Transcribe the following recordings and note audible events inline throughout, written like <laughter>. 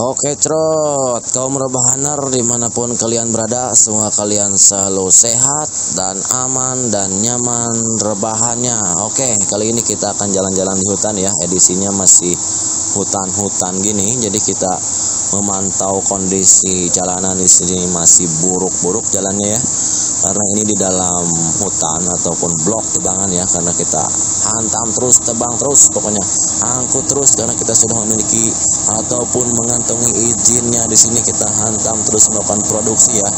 Oke cerot, kaum rebahaner di mana pun kalian berada, semoga kalian selalu sehat dan aman dan nyaman rebahannya. Oke, kali ini kita akan jalan-jalan di hutan ya, edisinya masih hutan-hutan gini, jadi kita memantau kondisi jalanan di sini masih buruk-buruk jalannya ya karena ini di dalam hutan ataupun blok tebangan ya karena kita hantam terus tebang terus pokoknya angkut terus karena kita sudah memiliki ataupun mengantongi izinnya. Di sini kita hantam terus melakukan produksi ya.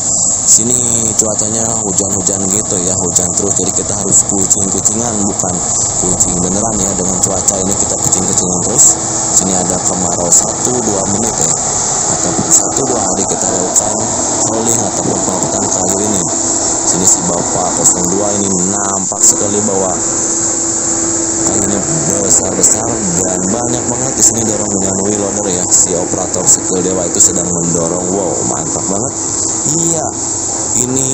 Sini cuacanya hujan-hujan gitu ya hujan terus. Jadi kita harus kucing-kucingan bukan kucing beneran ya. Dengan cuaca ini kita kucing-kucingan terus. Sini ada kemarau satu dua menit ya. Ataupun satu dua hari kita lakukan rolling ataupun bapak 02 ini nampak sekali bahwa kayunya besar-besar dan banyak banget di sini dorong dengan wheel loader ya si operator skill dewa itu sedang mendorong wow mantap banget iya ini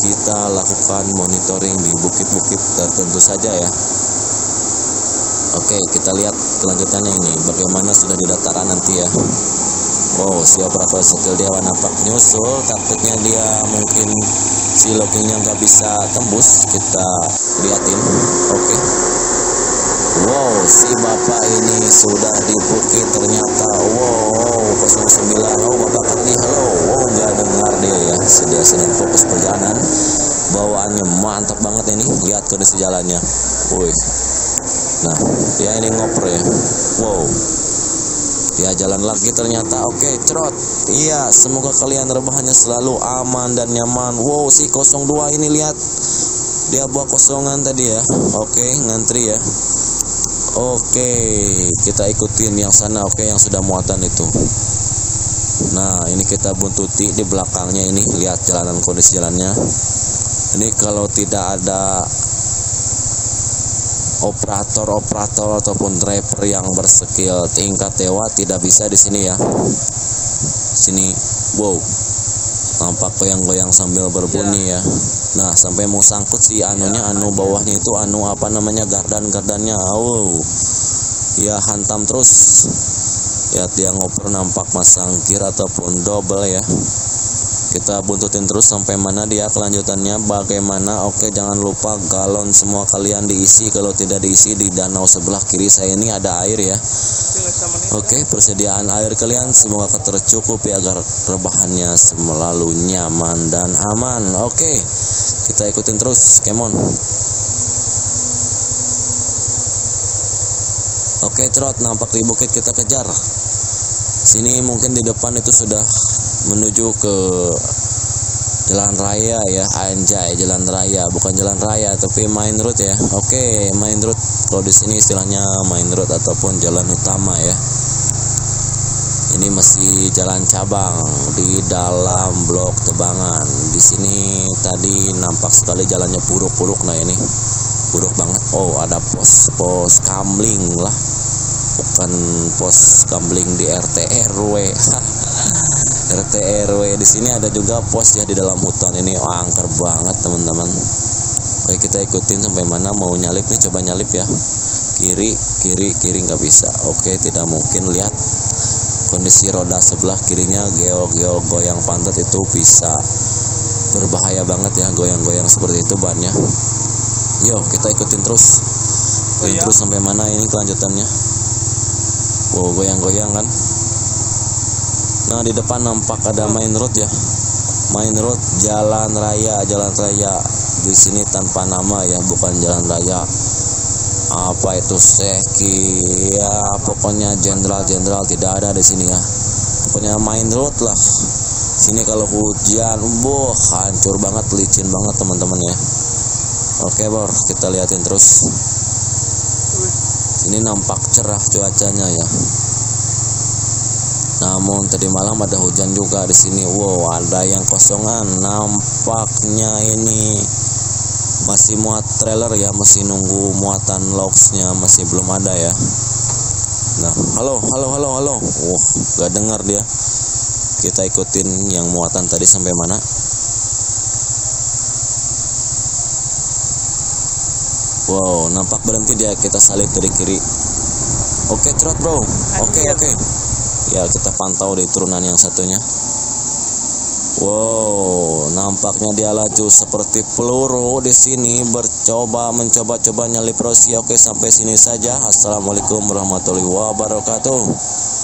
kita lakukan monitoring di bukit-bukit tertentu saja ya Oke, kita lihat kelanjutannya ini. Bagaimana sudah di dataran nanti ya. Wow, si operator skill dewa nampak nyusul. Takutnya dia mungkin si lockingnya nggak bisa tembus. Kita liatin. Oke. Wow, si bapak ini sudah di bukit ternyata. Wow, 09. Oh, bapak Karni, halo. Wow, nggak dengar dia ya. Sedia sedang fokus perjalanan. Bawaannya mantap banget ini. Lihat kondisi jalannya. Wih, Nah, ya ini ngoper ya. Wow. Dia jalan lagi ternyata oke, okay, cerot. Iya, semoga kalian rebahannya selalu aman dan nyaman. Wow, si 02 ini lihat. Dia bawa kosongan tadi ya. Oke, okay, ngantri ya. Oke, kita ikutin yang sana. Oke, yang sudah muatan itu. Nah, ini kita buntuti di belakangnya ini. Lihat jalanan kondisi jalannya. Ini kalau tidak ada operator-operator ataupun driver yang berskill tingkat dewa tidak bisa di sini ya. Sini, wow, nampak goyang-goyang sambil berbunyi ya. Nah, sampai mau sangkut si anunya, anu bawahnya itu anu apa namanya gardan-gardannya, wow, ya hantam terus. Ya dia ngoper nampak masang gear ataupun double ya kita buntutin terus sampai mana dia kelanjutannya bagaimana. Oke jangan lupa galon semua kalian diisi. Kalau tidak diisi di danau sebelah kiri saya ini ada air ya. Oke persediaan air kalian semoga tercukupi agar rebahannya selalu nyaman dan aman. Oke kita ikutin terus. Kemon oke trot nampak di bukit kita kejar. Sini mungkin di depan itu sudah menuju ke jalan raya ya anjay jalan raya. Bukan jalan raya tapi main road ya. Oke main road kalau di sini istilahnya main road ataupun jalan utama ya. Ini masih jalan cabang di dalam blok tebangan. Di sini tadi nampak sekali jalannya puruk-puruk nah ini buruk banget. Oh ada pos pos kamling lah. Bukan pos kamling di RT RW <laughs> RT RW di sini ada juga pos ya di dalam hutan. Ini oh, angker banget teman-teman. Oke kita ikutin sampai mana. Mau nyalip nih coba nyalip ya. Kiri kiri kiri nggak bisa. Oke tidak mungkin. Lihat kondisi roda sebelah kirinya geo geo goyang pantat itu bisa berbahaya banget ya goyang-goyang seperti itu bannya. Yuk kita ikutin terus. Ikutin oh, iya. terus sampai mana ini kelanjutannya? Wow goyang-goyang kan Nah di depan nampak ada main road ya. Main road jalan raya jalan raya. Di sini tanpa nama ya bukan jalan raya. Apa itu seki? Ya pokoknya jenderal jenderal tidak ada di sini ya. Pokoknya main road lah. Sini kalau hujan boh hancur banget licin banget teman-teman ya. Oke bor kita liatin terus. Ini nampak cerah cuacanya ya namun tadi malam ada hujan juga di sini. Wow, ada yang kosongan. Nampaknya ini masih muat trailer ya, masih nunggu muatan logsnya masih belum ada ya. Nah, halo, halo, halo, halo. Wah, gak dengar dia. Kita ikutin yang muatan tadi sampai mana? Wow, nampak berhenti dia. Kita salib dari kiri. Oke, trot bro. Oke, oke. Ya kita pantau di turunan yang satunya Wow, nampaknya dia laju seperti peluru di sini bercoba mencoba-coba nyelip Rossi. Oke, sampai sini saja. Assalamualaikum warahmatullahi wabarakatuh.